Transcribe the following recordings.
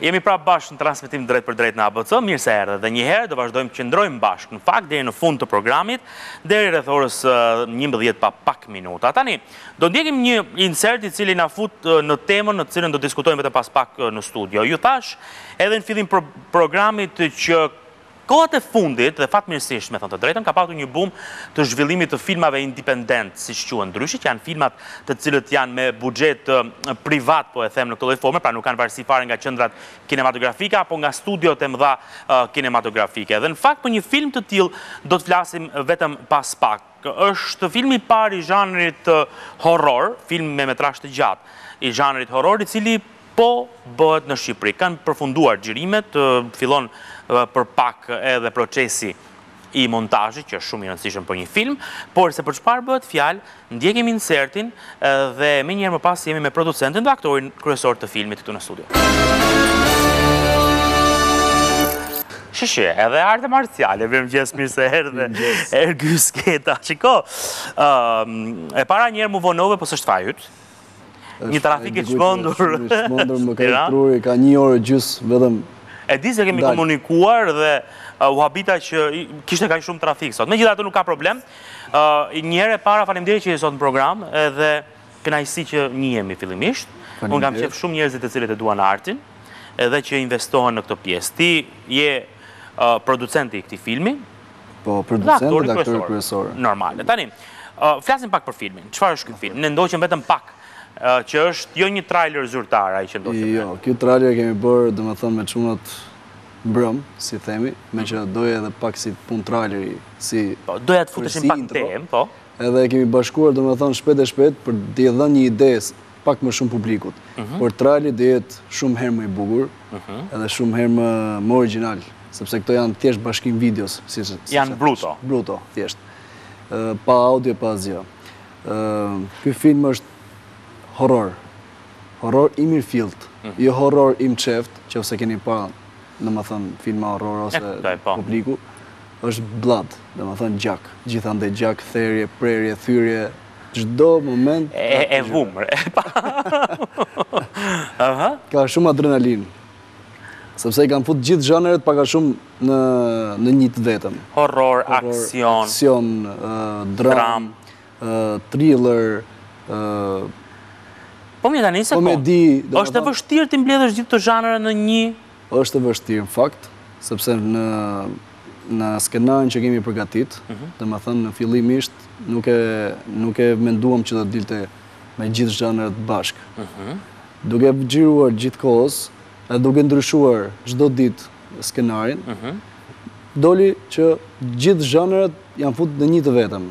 Jemi pra bashkë në transmitim drejt për drejt në ABC, mirë se erdhe dhe njëherë do vazhdojmë të qëndrojmë bashkë në fakt deri në fund të programit, deri rreth orës 11 pa pak minuta. Tani, do ndjekim një insert i cili na fut në temën në të cilën do diskutojmë vetëm pas pak në studio. Ju thashë edhe në fillim programit që Kohët e fundit dhe fatmirësisht, me thënë të drejtën, ka patur një bum të zhvillimit të filmave indipendent, siç quhen ndryshe, që janë filmat të cilët janë me buxhet privat, po e them në këtë lloj forme, pra nuk kanë varësi fare nga qendrat kinematografike apo nga studiot e mëdha kinematografike. Dhe në fakt për një film të tillë do të flasim vetëm pas pak. Është filmi i parë i zhanrit horror, film me metrazh të gjatë i zhanrit horror, i cili po bëhet në Shqipëri. Kanë përfunduar xhirimet, fillon për pak edhe procesi i montazhit, që është shumë i rëndësishëm për një film, por se për çfarë bëhet fjalë, ndjekim insertin Dhe menjëherë më pas jemi me producentin dhe aktorin kryesor të filmit këtu në studio. Edhe arte marciale, vërëm gjesë mirë se erdhe, mirë se ju gjeta, shiko, e para njerë m'u vonove, po s'është faji yt, një trafik i çmendur, i çmendur më ka ik truri, ka një orë gjysë, vetëm, e di se kemi komunikuar dhe u habita që kishte kaq shumë trafik sot, megjithatë nuk ka problem, Një herë e para faleminderit që je sot në program edhe kënaqësi që njihemi fillimisht. Unë kam qef shumë njerëzit të cilët e duan artin edhe që investohen në këtë pjesë. Ti je producenti i këtij filmi. Po, producent dhe aktori kryesor. Normal. Tani, flasim pak për filmin. Çfarë është ky film? Ne ndoqëm vetëm pak që është jo një trailer zyrtar ai që ndoqëm. Jo, ky trailer e kemi bërë, domethënë me çunat mbrëmë, si t'themi, me që doje edhe pak si pun traileri, si... Po, doja të futeshin pak në temë, po. Edhe e kemi bashkuar, domethënë, shpejt e shpejt, për t'i dhënë një ide pak më shumë publikut. Mhm. Por traileri do jetë shumë herë më i bukur, mhm. edhe shumë herë më, më origjinal, sepse këto janë thjesht bashkim videosh. Si, si, janë bruto. Bruto, thjesht. Pa audio, pa zë. Ky film është horror. horror i mirëfilltë, jo horror i mçeftë, qofse keni pa, domethënë, filma horror ose publiku, është blood, domethënë gjak, gjithandej gjak, therje, prerje, thyrje, çdo moment. E vum re, e pamë. Ka shumë adrenalin. Sepse i kam fut gjithë zhanret pak a shumë në një të vetëm. Horror, aksion. Aksion, dram. thriller, Po mirë tani se po, është e vështirë t'i mbledhësh gjithë këto zhanre në një? është e vështirë, në fakt, sepse ne në skenarin që kemi përgatit, mhm. domethënë ne fillimisht, nuk e, nuk e menduam që do të dilte me gjithë zhanret bashkë. Mhm. Duke xhiruar gjithë kohës, e duke ndryshuar çdo ditë skenarin, mhm. doli që gjithë zhanret janë fut në një të vetëm.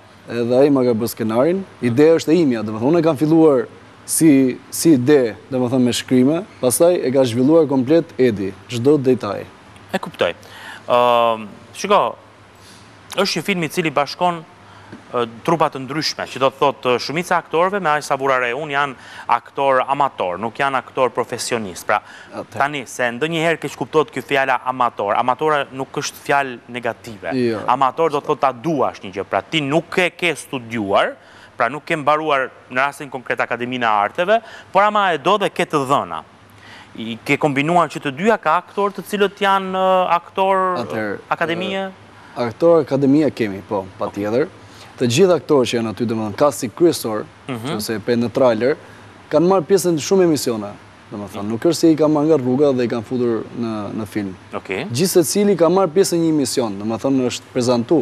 Edhe ai ma ka bërë skenarin. Ideja është e imja, domethënë unë e kam filluar si si ide, domethënë me shkrime, pastaj e ka zhvilluar komplet Edi, çdo detaj. E kuptoj. Ë, shiko, është një film i cili bashkon trupa të ndryshme, që do të thotë shumica e aktorëve me aq sa vura re unë janë aktorë amatorë, nuk janë aktorë profesionistë. Pra, Tani, se ndonjëherë keqkuptohet kjo fjala amator. Amator nuk është fjalë negative. Amator do të thotë ta duash një gjë. Pra ti nuk e ke studiuar, pra nuk ke mbaruar në rastin konkret Akademinë e Arteve, por ama e do dhe ke të dhëna. Ke kombinuar që të dyja, ka aktorë të cilët janë aktorë Akademie? Aktorë Akademie kemi, po, patjetër. Të gjithë aktorët që janë aty, domethënë kasti kryesor, nëse e pe në trailer, kanë marrë pjesë në shumë emisione. Domethënë, nuk është se i kam marrë nga rruga dhe i kam futur në film. Gjithsecili ka marrë pjesë në një emision, domethënë, është prezantu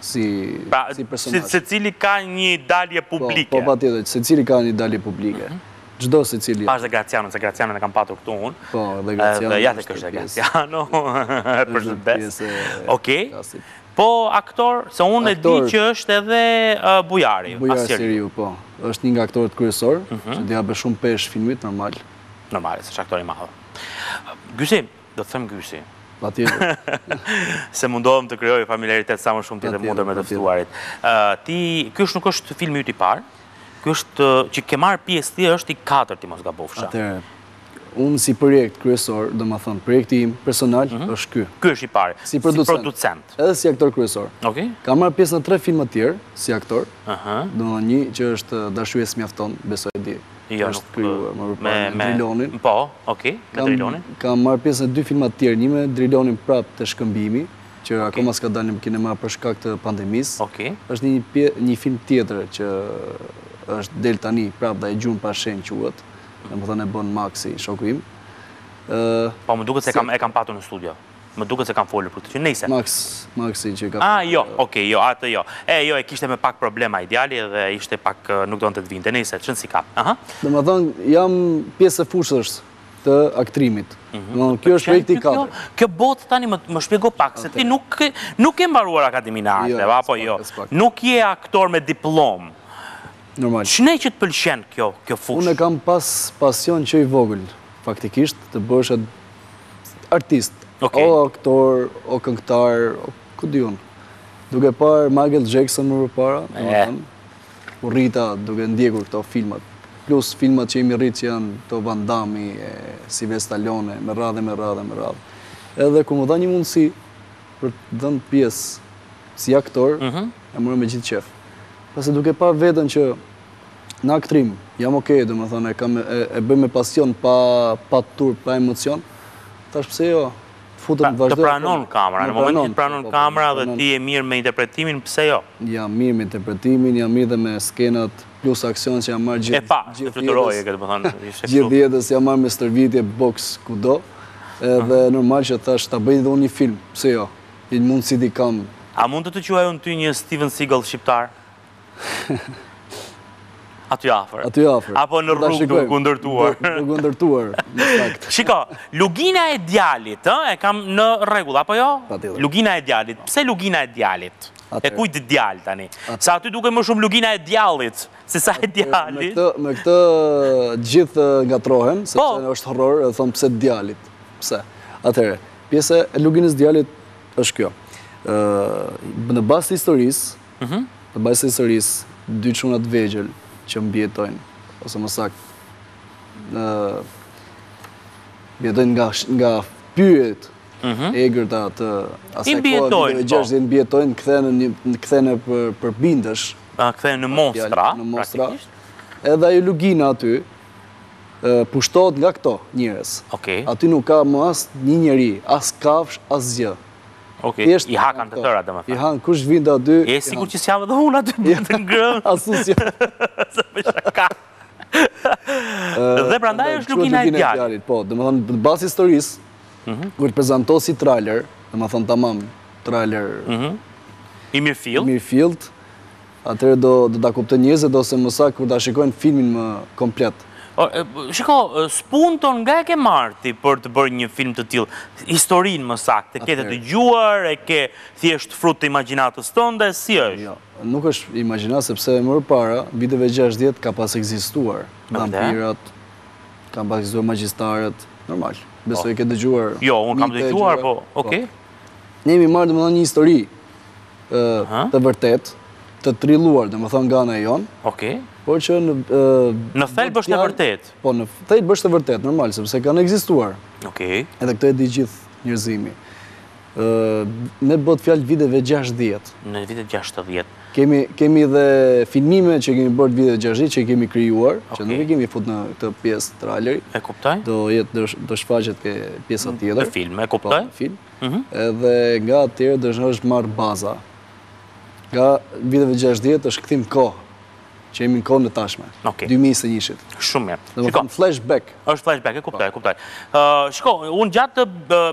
si pra, personazh. Secili ka një dalje po, publike. Po, patjetër, secili ka një dalje publike. Mhm. Çdo secili... Pashë dhe Gracianon, se Gracianon e kam patur këtu unë. Po, dhe Graciano... Dhe jate kështë dhe Graciano, për shëtë besë. Oke, Po aktor, se unë e di që është edhe Bujar Asqeriu. Bujar Asqeriu, po. është një nga aktorët kryesorë, që dhe i ka bërë shumë peshë filmit, normal. Normal, se është aktor i madh. Gjysi, do të them Gjysi. Patjetër. Se mundohem të krijoj familiaritet sa më shumë të jetë e mundur me të ftuarit. Ti, ky është, nuk është filmi yt i parë, ky është që ke marrë pjesë ti është i katërti mos gabofsha. Unë si projekt kryesor, domethënë, projekti im personal mhm. është ky. Ky është i pari, si producent. Edhe si aktor kryesor. Kam marrë pjesë në tre filma të tjerë, si aktor. Domethënë një që është Dashuria s'mjafton, besoj e di. Jo, është krijuar, më rëpër, me Drilonin. Po, ok, me Drilonin. Kam marrë pjesë në dy filma të tjerë, një me Drilonin prapë te Shkëmbimi, që akoma s'ka dalë në kinema për shkak të pandemisë. Ok. është një film tjetër që është del tani prapë dhe Gjurmë pa shenjë quhet. Domethënë e bën Maxi, shoku im. Ë Po më duket se kam e kam patur në studio. Më duket se kam folur për këtë që nejse. Max, Maxi që ka. Ah, jo, okay, jo, atë jo. E jo, e kishte me pak problema ai djali dhe ishte pak nuk donte të vinte. Nejse, ça, si ka. Aha. Domethënë jam pjesë e fushës të aktrimit. Mhm. Domethënë ky është projekti i katërt. Kjo botë tani më më shpjego pak se ti nuk nuk ke mbaruar Akademinë e, jo, Arteve apo jo. Nuk je aktor me diplomë. Normal. Ç'ne që të pëlqen kjo kjo fushë? Unë e kam pas pasion që i vogël, faktikisht të bëhesha artist. Okej. O aktor, o këngëtar, o ku di unë. Duke parë Michael Jackson më përpara, domethënë, u rrita duke ndjekur këto filmat. Plus filmat që jemi rrit që janë këto Van Damme, Sylvester Stallone, me radhë e me radhë e me radhë. Edhe kur m'u dha një mundësi për të dhënë pjesë si aktor, e mora me gjithë qejf. Pasi duke parë veten që në aktrim jam ok, domethënë e kam e bëj me pasion pa pa turp, pa emocion, thashë pse jo? Futem vazhdo. Të pranon kamera, në momentin që të pranon kamera dhe ti je mirë me interpretimin, pse jo? Jam mirë me interpretimin, jam mirë dhe me skenat plus aksion që jam marrë gjithë jetën. E pashë, të fluturoje, domethënë, ishte kështu. Gjithë jetën jam marrë me stërvitje, boks, kudo. Edhe normal që thashë ta bëj dhe unë një film, pse jo? Ynë mund si di këngë. A mund të të quaj unë ty një Steven Seagal shqiptar? Aty afër. Aty afër. Apo në rrugë duke u ndërtuar. Duke u ndërtuar, në fakt. Shiko, lugina e djalit, ë, e kam në rregull apo jo? Patjetër. Lugina e djalit. Po. Pse lugina e djalit? Atëherë. E kujt djal tani? Se aty duket më shumë lugina e djallit, se sa e djalit. Me këtë, me këtë gjithë ngatërrohen, sepse po. është horror, e thonë pse djalit. Pse? Atëherë, Pjesa e luginës djalit është kjo. Në bazë të historisë, mhm. në bazë të historisë, dy çuna të vegjël që mbijetojnë, ose më saktë, mbijetojnë nga, nga pyjet mhm. e egra të asaj kohë të dhe gjështë dhe mbijetojnë, kthehen për, përbindësh. A, kthehen në mostra, në mostra. Edhe ajo lugina aty, pushtohet nga këto njerëz. Okej. Okay. Aty nuk ka më as një njeri, as kafshë, asgjë. Okej. Okay. I ha, i hanë të tëra domethënë. I hanë kush vjen aty. Je i sigurt që s'jam dhe unë aty në të ngrënë. Asu si. Se me shaka. Dhe prandaj është lugina e djalit. Po, domethënë në bazë historisë, mhm. kur të prezantohet si trailer, domethënë tamam trailer. Mhm. I mirëfilltë. I mirëfilltë. Atëherë do ta kuptojnë njerëzit ose më saktë kur ta shikojnë filmin më komplet. Shiko, spunton, nga e ke marrë ti për të bërë një film të tillë, historinë më saktë, e ke të dëgjuar, e ke thjesht frut të imagjinatës tënde, si është? Jo, nuk është imagjinatë sepse më përpara, viteve gjashtëdhjetë kanë pas ekzistuar vampirat, kanë pas ekzistuar magjistarët, normal. Besoj e ke dëgjuar. Jo, unë kam dëgjuar, po, okay. Ne kemi marrë domethënë një histori. të vërtetë, të trilluar, domethënë nga ana jonë. Oke. Por që në... Në thelb është e vërtetë. Po, në thelb është e vërtetë, normal, sepse kanë ekzistuar. Oke. Edhe këtë e di gjithë njerëzimi. Se bëhet fjalë viteve 60. Në viteve 60. Kemi dhe filmime që kemi bërë viteve 60, që kemi krijuar, që nuk e kemi fut në këtë pjesë traileri. E kuptoj. Do jetë, do shfaqet ke pjesa tjetër. Në film, e kuptoj. Po, në film. Mhm. Edhe nga atëherë është është marrë baza. Nga viteve 60 është kthim në kohë, që jemi në kohën e tashme, 2021-it. Shumë mirë. Domethënë flashback. është flashback, e kuptoj, e kuptoj. Shiko, unë gjatë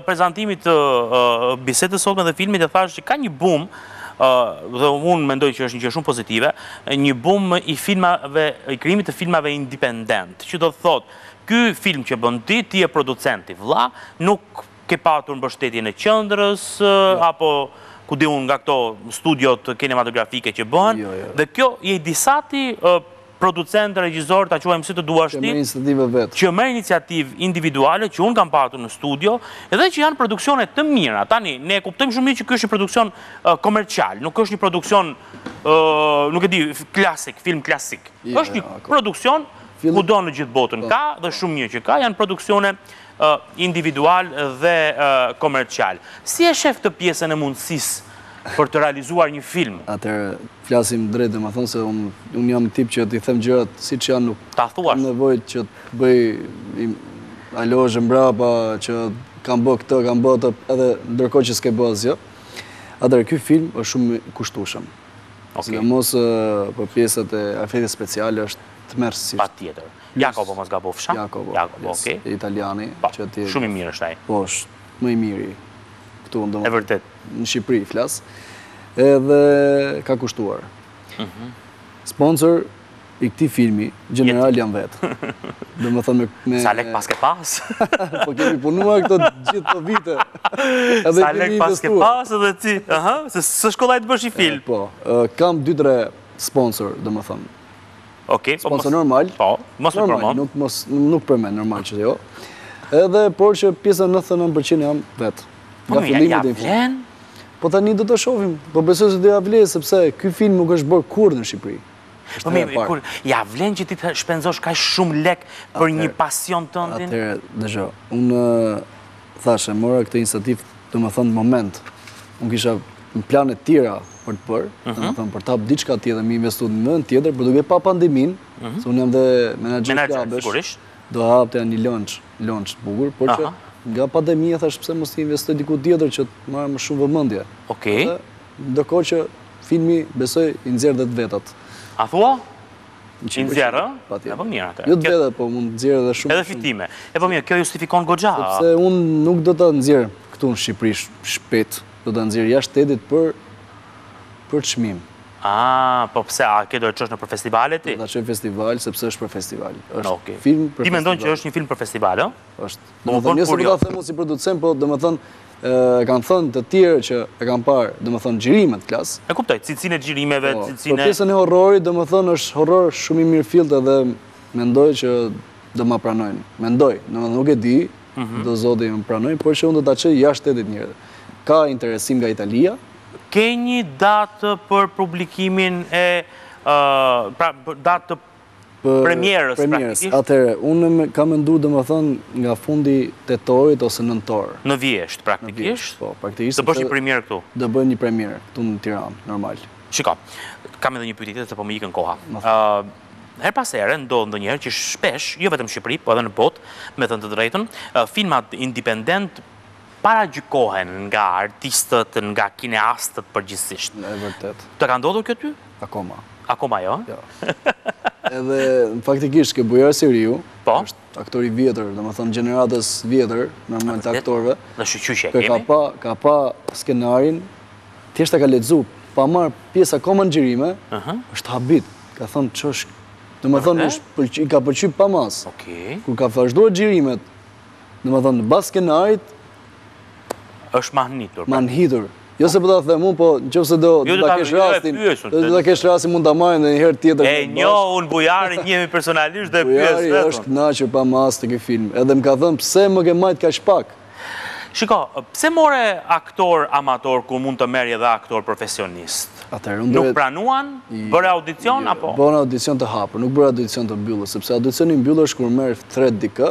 prezantimit të bisedës së sotme dhe filmit e thashë që ka një boom, dhe unë mendoj që është një gjë shumë pozitive, një boom i filmave, i krijimit të filmave independent, që do të thotë, ky film që bën ti, ti je producenti, vla, nuk Ke patur mbështetjen e qendrës apo ku di unë nga këto studiot kinematografike që bëhen? Jo, jo. Dhe ti je i disati producent, regjisor, ta quajmë si të duash ti. Që merr iniciativë vetë. Që merr iniciativë individuale që unë kam patur në studio dhe që janë produksione të mira. Tani ne e kuptojmë shumë mirë që ky është një produksion komercial, nuk është një produksion nuk e di, klasik, film klasik. Jo, jo. Është një produksion kudo në gjithë botën ka dhe shumë mirë që ka, janë produksione individuale dhe komerciale. Si e shef këtë pjesën e mundësisë për të realizuar një film? Atëherë, flasim drejt domethënë se unë jam tip që i them gjërat siç janë nuk... Ta thua? Nevojitet që të bëj... Alo, zemra, pa që kam bë këtë, kam bë atë... Edhe ndërkohë që s'ke bë asgjë. Atëherë, ky film është shumë i kushtueshëm. Sidomos për pjesët e efekteve speciale është tmerrësisht... Patjetër. Jacopo mos gabofsha. Jacopo. Jacopo, yes. okay. Italiani pa, që ti. Shumë i mirë është ai. Po, është më i miri këtu domethënë. E vërtetë. Në Shqipëri flas. Edhe ka kushtuar. Mhm. Mm Sponsor i këtij filmi gjeneral jam vet. Domethënë me Sa lek paske pas? po kemi punuar këto gjithë këto vite. Edhe Sa lek paske pas edhe ti? Aha, se s'është kollaj të bësh një film. Po, kam 2-3 sponsor, domethënë Ok, po mos. normal. Po, mos e përmend. Nuk mos nuk përmend normal që jo. Edhe por që pjesa 99% jam vetë. Po nga fillimi deri në fund. Po tani do të shohim. Po besoj se do ja vlejë sepse ky film nuk është bërë kurrë në Shqipëri. Po me kur ja vlen që ti të shpenzosh kaq shumë lekë për një pasion tëndin? Atëherë, dëgjo. Unë Thashë, e mora këtë iniciativë, domethënë, moment. Unë kisha në plane të tjera për të bërë, domethënë, për të hap diçka tjetër, m'i investu në vend tjetër, por duke pa pandeminë, mhm. se unë jam dhe menaxher klabesh, do hapja Tiranë një lounge, lounge të bukur, por që nga pandemia thashë pse mos të investoj diku tjetër që të marrë më shumë vëmendje. Oke. Ndërkohë që filmi, besoj, i nxjerr dhe të vetat. A thua? I nxjerr, ë? Patjetër. E po mirë atëherë. Jo të vetat, po mund të nxjerrë edhe shumë. Edhe fitime. E po mirë, kjo justifikon goxha. Sepse unë nuk do ta nxjerr këtu në Shqipëri shpejt, do ta nxjerr jashtë shtetit për për çmim. A, po pse, a kjo do ta çosh nëpër festivale ti? Do ta çoj në festival, sepse është për festival. Është film për festival. Ti mendon që është një film për festival, ë? Është. Domethënë, jo se po ta them unë si producent, po domethënë, kanë thënë të tjerë që e kanë parë, domethënë, xhirimet klas. E kuptoj, cilësinë e xhirimeve, po, cilësinë po e... Po pjesën e horrorit, domethënë, është horror shumë i mirëfilltë edhe mendoj që do më pranojnë. Mendoj, domethënë nuk e di, mhm. do Zoti më pranojnë, por që unë do ta çoj jashtë shtetit njëherë. Ka interesim nga Italia. Ke një datë për publikimin e... Pra, datë premierës, premierës. Atëherë, unë kam mendu domethënë nga fundi i tetorit ose nëntor. Në vjeshtë, praktikisht? Po, praktikisht. Do bësh një premierë këtu? Do bëj një premierë këtu në Tiranë, normal. Shiko, kam edhe një pyetje tjetër po më ikën koha. Herë pas here, ndodh ndonjëherë që shpesh, jo vetëm në Shqipëri, po edhe në botë, me thënë të drejtën, filmat independent paragjykohen nga artistët, nga kineastët përgjithsisht. E vërtetë. Të ka ndodhur kjo ty? Akoma. Akoma jo? Jo. Edhe, në faktikisht, ke Bujar Asqeriu, po? Është aktor i vjetër, domethënë, gjeneratës së vjetër, normal të aktorëve, shyqyr që e kemi, ka pa, ka pa skenarin, thjesht ka lexu, pa marrë pjesë akoma në xhirime, është habit, ka thënë, që është, domethënë, i ka pëlqy pa masë, kur ka vazhduar xhirimet, Domethënë, pas skenarit... është mahnitur. Pra. Mahnitur. Jo se po ta them unë, po në qoftë se do jo, të kesh rastin, do të kesh rastin mund ta marrim dhe njëherë tjetër. E njoh, unë Bujarin njihemi personalisht do e pyes. Bujari është kënaqur pa masë te ky film, edhe më ka thënë pse më ke marrë kaq pak. Shiko, pse more aktorë amatorë kur mund të merrje dhe aktorë profesionistë? Nuk pranuan, bëre audicion, apo? Bëra audicion të hapur, nuk bëra audicion të mbyllur, sepse audicion i mbyllur është kur merr thërret dikë,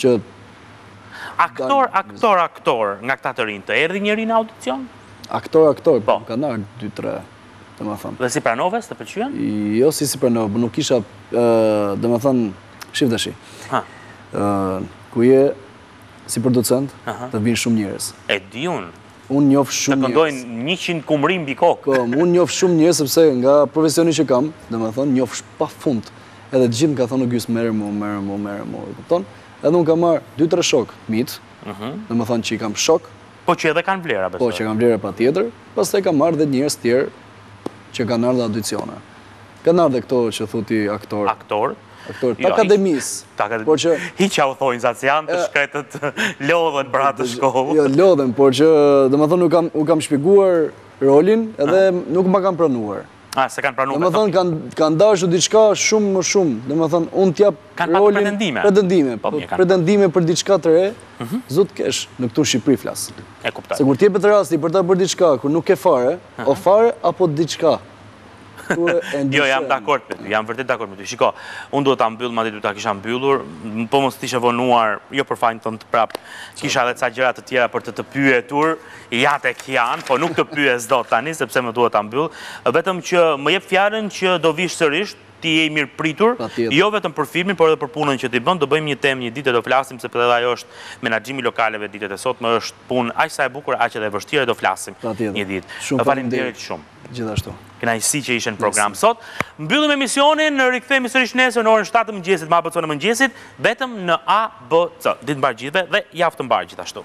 që Aktor, aktor, aktor, nga këta të rinj, të erdhi njeri në audicion? Aktor, aktor, po, kanë ardhë dy, tre, domethënë. Dhe s'i pranove, s'të pëlqyen? Jo, s'i s'i pranova, po nuk isha, domethënë, shif dhe shi. Ha. Kur je, si producent, të vijnë shumë njerëz. E di unë. Unë njof shumë njerëz. Të këndojnë njëqind kumërim bikokë. Po, unë njof shumë njerëz, sepse nga profesioni që kam, domethënë, njof pa fund. Edhe të gjithë më kanë thënë o Gys merre mu, merre mu, merre mu, e kupton? Edhe unë kam marr 2-3 shokë të mitë, mhm. domethënë që i kam shokë. Po që edhe kanë vlera besoj. Po që kanë vlera patjetër, pastaj kam marr dhe njerëz të tjerë që kanë ardhur në audicione. Kanë ardhur këto që thu ti aktor. Aktor. Aktor të jo, akademisë. Të akademisë. Por që hiç au thonë sa janë të shkretët lodhen për atë shkollë. Jo, lodhen, por që domethënë u kam u kam shpjeguar rolin edhe nuk ma kanë pranuar. A, s'e kanë pranu domethënë. Domethënë, kanë dashë diçka shumë më shumë. Domethënë, unë tja rolin... Pretendime. Pretendime. Po, pretendime për diçka të re, mhm. zotë kesh, në këtu Shqipëri flas. E kuptoj. Se kur t'jepet ty rasti, për ta për diçka, kur nuk ke fare, o fare, apo diçka. Jo, jam dakord me ty, jam vërtet dakord me ty. Shiko, unë duhet ta mbyllë, madje duhet ta kisha mbyllur, po mos t'ishe vonuar, jo për fajin tënd prapë, kisha dhe ca gjëra të tjera për të të pyetur, Ja tek janë, po nuk të pyes dot tani sepse më duhet ta mbyll, vetëm që më jep fjalën që do vish sërish, ti je i mirëpritur, jo vetëm për filmin, por edhe për punën që ti bën, do bëjmë një temë një ditë e do flasim sepse edhe ajo është menaxhimi i lokaleve ditët e sotme është punë aq sa e bukur aq edhe e vështirë e do flasim një ditë. Faleminderit shumë. Gjithashtu. Kënaqësi që ishe në program sot. Mbyllim emisionin, rikthehemi sërish nesër në orën 7 të mëngjesit me ABC-në e mëngjesit, vetëm në ABC. Ditë të mbarë të gjithëve dhe javë të mbarë gjithashtu.